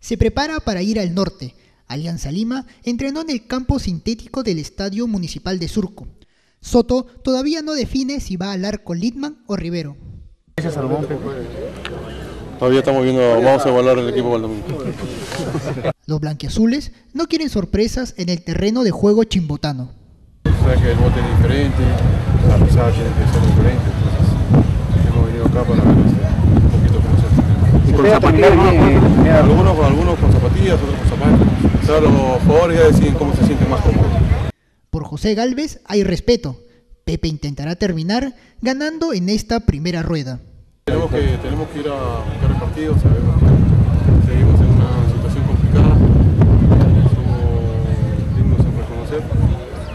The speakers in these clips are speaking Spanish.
Se prepara para ir al norte. Alianza Lima entrenó en el campo sintético del Estadio Municipal de Surco. Soto todavía no define si va a hablar con Litman o Rivero. Todavía estamos viendo, vamos a evaluar el equipo para el domingo. Los blanquiazules no quieren sorpresas en el terreno de juego chimbotano. O sea que el bote es diferente, la pisada tiene que ser diferente, entonces hemos venido acá para ver este, un poquito cómo se Y con zapatillas bien, eh, Algunos con algunos con zapatillas, otros con zapatos. O sea, los jugadores ya deciden cómo se sienten más cómodos. Por José Galvez hay respeto. Pepe intentará terminar ganando en esta primera rueda. Tenemos que, tenemos que ir a buscar el partido, sabemos que seguimos en una situación complicada, somos dignos en reconocer,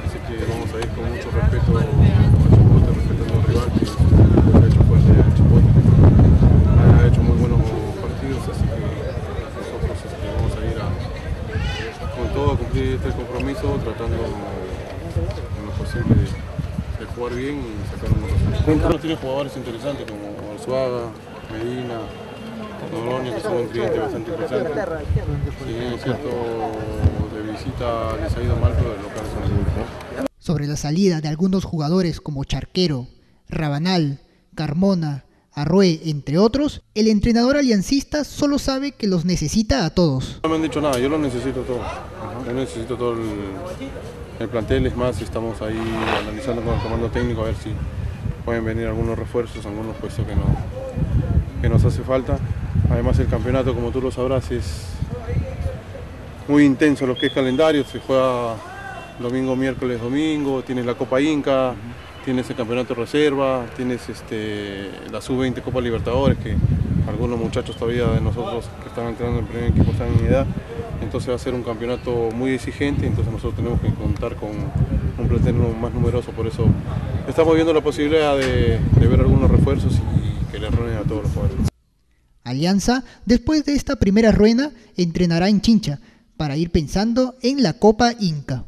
así que vamos a ir con mucho respeto a Chipote, respetando al rival que ha hecho fuerte a Chipote, ha hecho muy buenos partidos, así que nosotros este, vamos a ir a, con todo a cumplir este compromiso, tratando en lo posible de, de jugar bien y sacar unos resultados. Tiene jugadores interesantes como Arzuaga, Medina, Nolonia, que son un cliente bastante importante. Si bien es cierto, de visita les ha ido mal, pero de local son Sobre la salida de algunos jugadores como Charquero, Rabanal, Carmona, Arrué, entre otros, el entrenador aliancista solo sabe que los necesita a todos. No me han dicho nada, yo lo necesito todo. Yo necesito todo el, el plantel, es más, estamos ahí analizando con el comando técnico a ver si pueden venir algunos refuerzos, algunos puestos que, no, que nos hace falta. Además el campeonato, como tú lo sabrás, es muy intenso lo que es calendario, se juega domingo, miércoles, domingo, tienes la Copa Inca, tienes el campeonato reserva, tienes este, la sub-20 Copa Libertadores, que algunos muchachos todavía de nosotros que están entrando en el primer equipo están en edad, entonces va a ser un campeonato muy exigente, entonces nosotros tenemos que contar con un plantel más numeroso, por eso estamos viendo la posibilidad de, ver algunos refuerzos y que le rueden a todos los jugadores. Alianza, después de esta primera rueda, entrenará en Chincha para ir pensando en la Copa Inca.